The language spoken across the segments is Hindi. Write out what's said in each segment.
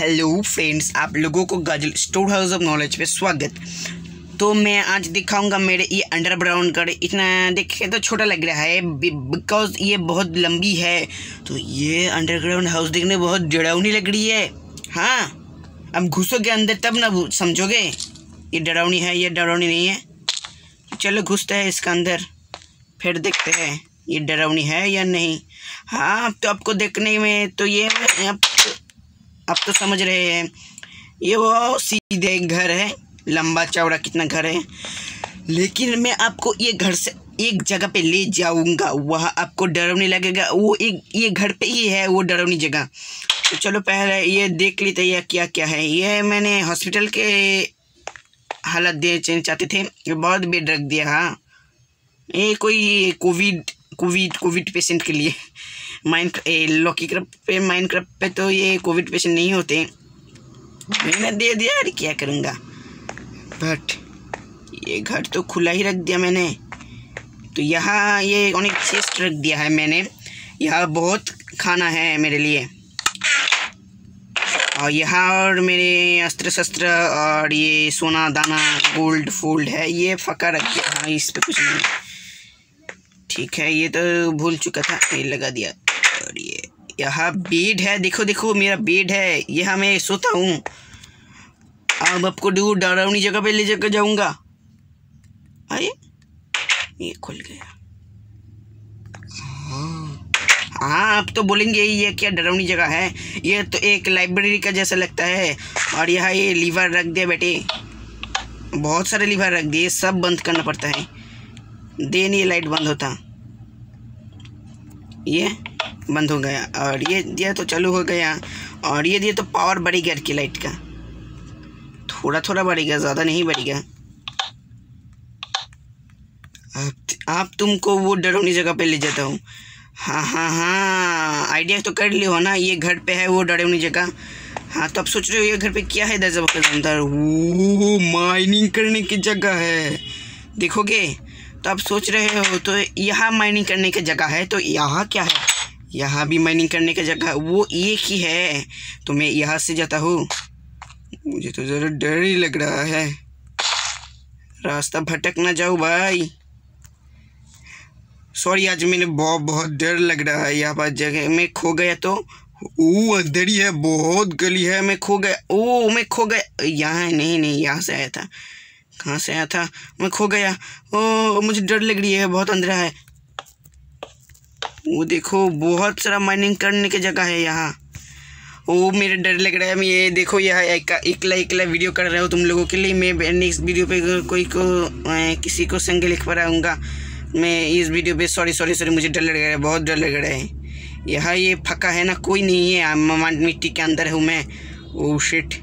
हेलो फ्रेंड्स आप लोगों को Ghazal store house of knowledge पे स्वागत। तो मैं आज दिखाऊँगा मेरे ये अंडरग्राउंड कर इतना देखे तो छोटा लग रहा है बिकॉज़ ये बहुत लंबी है। तो ये अंडरग्राउंड हाउस देखने बहुत डरावनी लग रही है। हाँ अब घुसोगे अंदर तब ना समझोगे। ये डरावनी है, ये डरावनी नहीं है। चलो घुसते हैं इसका अंदर, फिर देखते हैं ये डरावनी है या नहीं। हाँ तो आपको देखने में तो ये अब तो समझ रहे हैं। ये वो सीधे घर है, लंबा चौड़ा कितना घर है। लेकिन मैं आपको ये घर से एक जगह पे ले जाऊँगा, वहाँ आपको डरावनी लगेगा। वो एक, ये घर पे ही है, वो डरावनी जगह। तो चलो पहले ये देख लेते ये क्या क्या है। ये मैंने हॉस्पिटल के हालत दे चाहते थे बहुत बेड रख दिया। हाँ ये कोई कोविड कोविड कोविड पेशेंट के लिए। माइंड लॉकी क्रप पे माइंड क्रप पे तो ये कोविड पेशेंट नहीं होते। मैंने दे दिया अरे क्या करूँगा? बट ये घर तो खुला ही रख दिया मैंने। तो यहाँ ये अनेक चेस्ट रख दिया है मैंने। यहाँ बहुत खाना है मेरे लिए। और यहाँ और मेरे अस्त्र शस्त्र और ये सोना, दाना गोल्ड फोल्ड है। ये फका रख दिया। हाँ इस पर कुछ नहीं। ठीक है, ये तो भूल चुका था, ये लगा दिया। यहाँ बेड है, देखो देखो, मेरा बेड है, यहाँ मैं सोता हूँ। अब आपको दूर डरावनी जगह पे ले जाकर जाऊँगा। आए ये खुल गया। हाँ आप तो बोलेंगे, ये क्या डरावनी जगह है? ये तो एक लाइब्रेरी का जैसा लगता है। और यहाँ ये लीवर रख दिया बेटे। बहुत सारे लीवर रख दिए, सब बंद करना पड़ता है। दे ये लाइट बंद होता। ये बंद हो गया और ये दिया तो चालू हो गया और ये दिया तो पावर बढ़ेगा की लाइट का थोड़ा थोड़ा बढ़ेगा ज़्यादा नहीं बढ़ेगा आप, आप तुमको वो डरावनी जगह पे ले जाता हूँ हाँ हाँ हाँ आइडिया तो कर लियो ना ये घर पे है वो डरावनी जगह हाँ तो आप सोच रहे हो ये घर पे क्या है दर्जा वो माइनिंग करने की जगह है देखोगे तो आप सोच रहे हो तो यहाँ माइनिंग करने की जगह है तो यहाँ क्या है? यहाँ भी माइनिंग करने की जगह, वो एक ही है। तो मैं यहाँ से जाता हूँ। मुझे तो ज़रा डर ही लग रहा है। रास्ता भटक ना जाओ भाई। सॉरी आज मैंने बहुत बहुत डर लग रहा है। यहाँ पर जगह मैं खो गया तो ओ अंदर ही है, बहुत गली है, मैं खो गया। ओ, मैं खो गया। यहाँ नहीं नहीं, यहाँ से आया था। कहाँ से आया था? मैं खो गया। ओ, मुझे डर लग रही है, बहुत अंधेरा है। वो देखो, बहुत सारा माइनिंग करने की जगह है यहाँ। वो मेरे डर लग रहा है। मैं ये देखो, यहाँ इकला इकला वीडियो कर रहा हूँ तुम लोगों के लिए। मैं नेक्स्ट वीडियो पे कोई को किसी को संग लिख पा आऊँगा, मैं इस वीडियो पे सॉरी सॉरी सॉरी मुझे डर लग रहा है, बहुत डर लग रहा है। यहाँ ये फका है ना? कोई नहीं है। मिट्टी के अंदर हूँ मैं। ओ शिट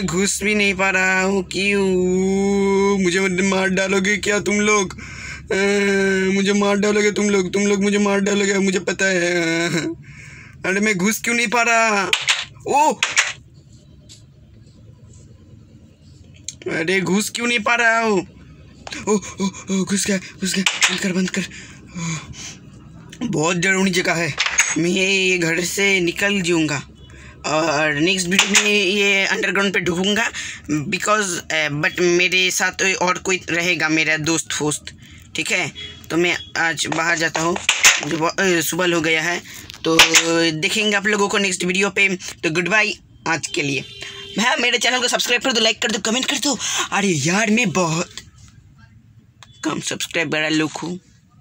घुस भी नहीं पा रहा हूँ, क्यों? मुझे मार डालोगे क्या तुम लोग? मुझे मार डालोगे तुम लोग? तुम लोग मुझे मार डालोगे मुझे पता है। अरे मैं घुस क्यों नहीं पा रहा? ओ! अरे घुस क्यों नहीं पा रहा हूँ? ओ, घुस गया घुस गया। बंद कर बंद कर। बहुत ज़रूरी जगह है। मैं ये घर से निकल जाऊँगा। और नेक्स्ट वीडियो में ये अंडरग्राउंड पे ढूंढूँगा बिकॉज़ बट मेरे साथ और कोई रहेगा, मेरा दोस्त फोस्त ठीक है? तो मैं आज बाहर जाता हूँ सुबह हो गया है तो देखेंगे आप लोगों को नेक्स्ट वीडियो पे तो गुड बाय आज के लिए। मैं मेरे चैनल को सब्सक्राइब कर दो लाइक कर दो कमेंट कर दो अरे यार मैं बहुत कम सब्सक्राइब बड़ा लोग हूँ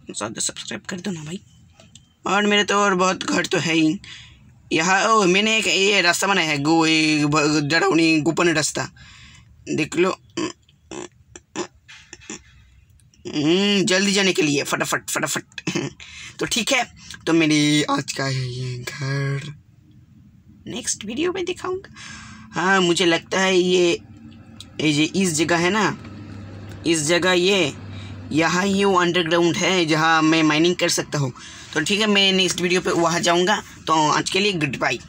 ज़्यादा सब्सक्राइब कर दो ना भाई। और मेरे तो और बहुत घर तो है ही। यहाँ ओ मैंने एक ये रास्ता बनाया है गो डरावनी गोपन रास्ता। देख लो। हम्म, जल्दी जाने के लिए फटाफट फटाफट। तो ठीक है तो मेरी आज का है ये घर। नेक्स्ट वीडियो में दिखाऊँगा। हाँ मुझे लगता है ये ये इस जगह है ना इस जगह ये यहाँ ही वो अंडरग्राउंड है, जहाँ मैं माइनिंग कर सकता हूँ। तो ठीक है, मैं नेक्स्ट वीडियो पे वहाँ जाऊँगा। तो आज के लिए गुड बाई